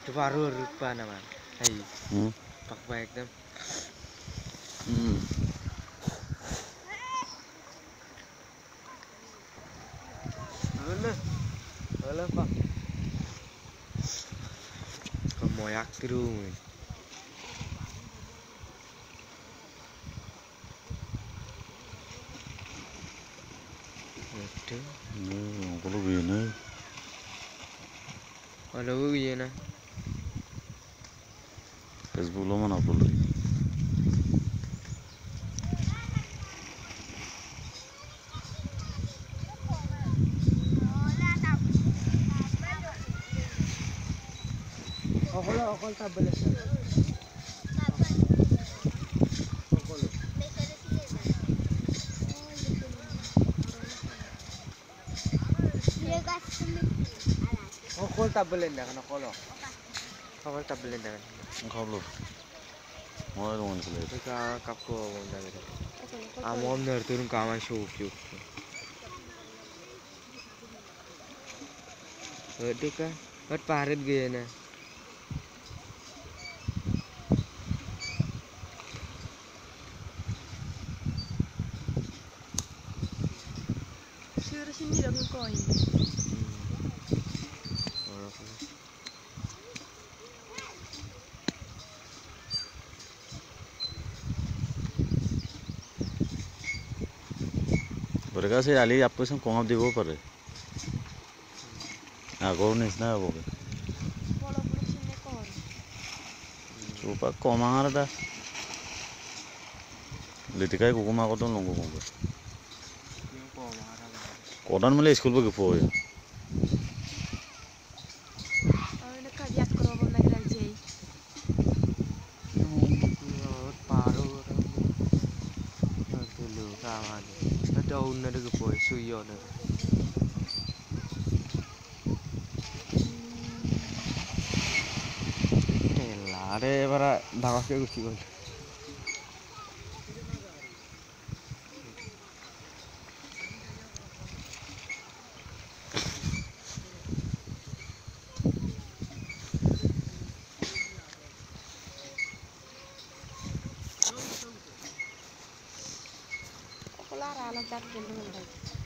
Duvarul Rukba namanya. Hai. Hmm. Bak baik dem. Hmm. Halo. Halo, Pak. Kemoyak terus. Waduh. Hmm, ini, kalau begini. Kalau iya, begini. Nah. Facebook lo mana upload lagi. Okol tabelnya. Okol. Okol tabelnya kan okol. Tabalin na, kana ko lang. Ako tabalin na. Engkau upload. Mulai dong ini kelihatan. Ika kapko mo na ito. Amo am narturun kama show cute. Aduh ka, ba't parit gaya na? Siguro sindi lang yung coin. Wala ko. Mereka apa sih kau ngabdi bawa pare? Aku nih sana bawa. Wala po sindi coin. Coba kau mangar dah. Litikai kuku mako tuh nunggu daw na daga po so yun na এলারে এবার ধামাকে গুছি গেল colarar na daquele lugar.